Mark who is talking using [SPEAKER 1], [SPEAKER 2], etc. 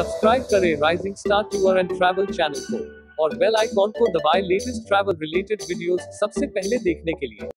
[SPEAKER 1] Subscribe करें rising star tour and travel channel को और बेल आइकॉन को दबाएँ लेटेस्ट ट्रैवल रिलेटेड वीडियोस सबसे पहले देखने के लिए।